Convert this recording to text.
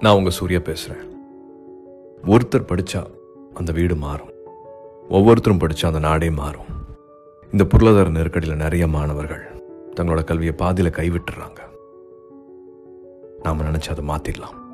நான் உங்கள் சூர்யா பேசுகிறேன் ஒருத்தர் படித்தா அந்த வீடு மாறும். ஒவ்வொருத்தரும் படித்தா அந்த நாடே மாறும். இந்த பொருளாதார நெருக்கடியில் நிறைய மாணவர்கள் தங்களோட கல்வியை பாதியில் கைவிட்டுறாங்க. நாம் நினச்சி அதை மாற்றிடலாம்